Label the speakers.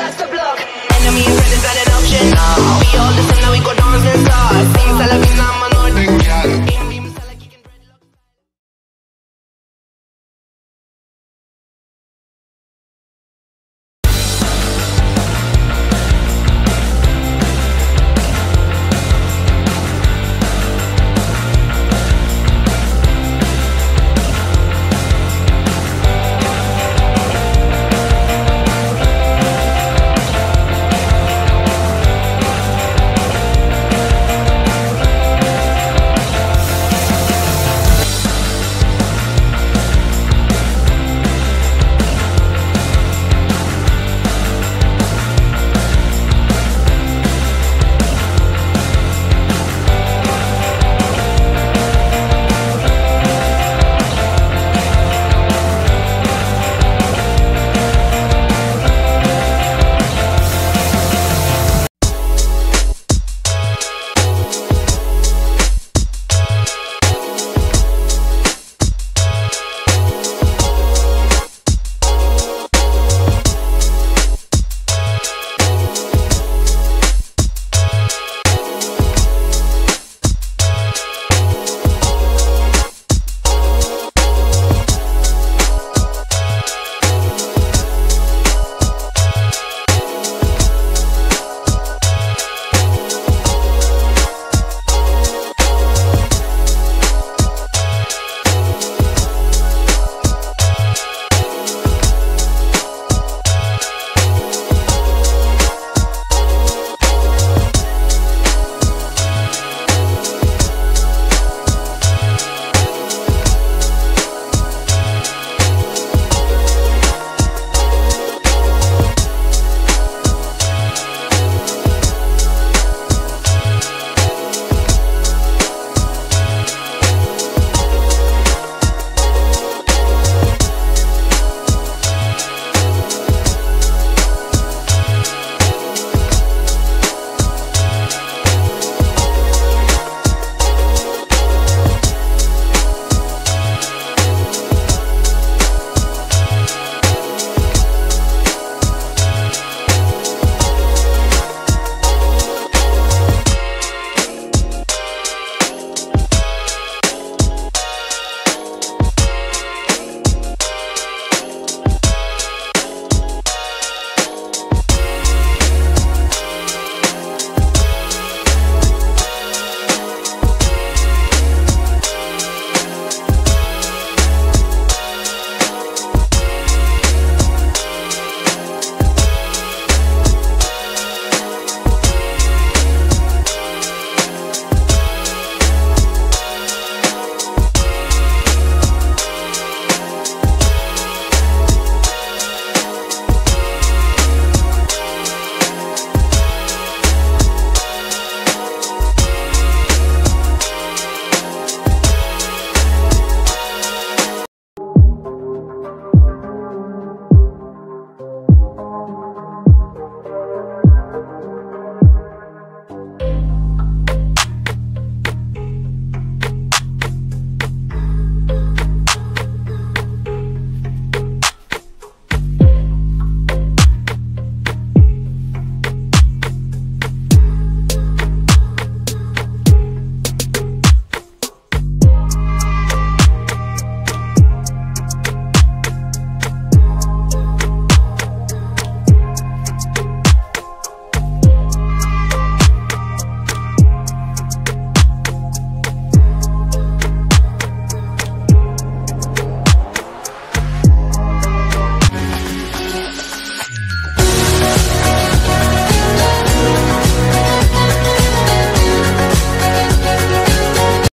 Speaker 1: that's the block. Enemy and friend is not an option. No. We all listen now we go dance and stars